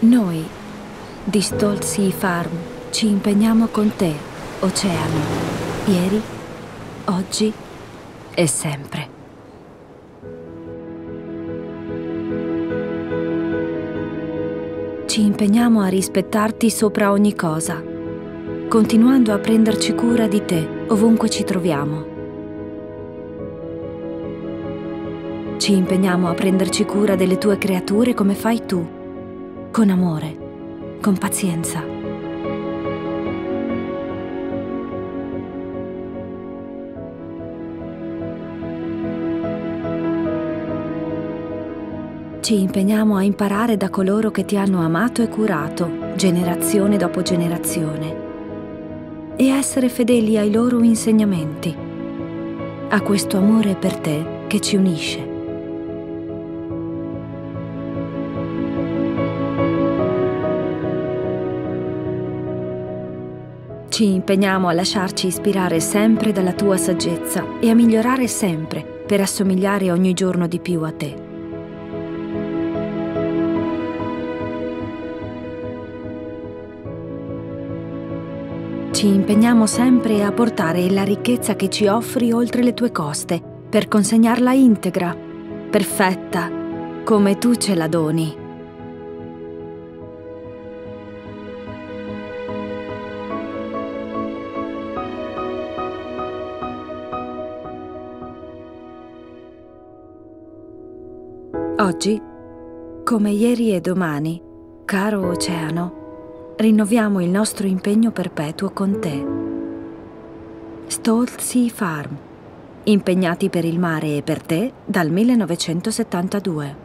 Noi, di Stolt Sea Farm, ci impegniamo con te, Oceano, ieri, oggi e sempre. Ci impegniamo a rispettarti sopra ogni cosa continuando a prenderci cura di te ovunque ci troviamo. Ci impegniamo a prenderci cura delle tue creature come fai tu, con amore con pazienza. Ci impegniamo a imparare da coloro che ti hanno amato e curato, generazione dopo generazione, e essere fedeli ai loro insegnamenti, a questo amore per te che ci unisce. Ci impegniamo a lasciarci ispirare sempre dalla tua saggezza e a migliorare sempre per assomigliare ogni giorno di più a te. Ci impegniamo sempre a portare la ricchezza che ci offri oltre le tue coste per consegnarla integra, perfetta, come tu ce la doni. Oggi, come ieri e domani, caro oceano, rinnoviamo il nostro impegno perpetuo con te. Stolt Sea Farm, impegnati per il mare e per te dal 1972.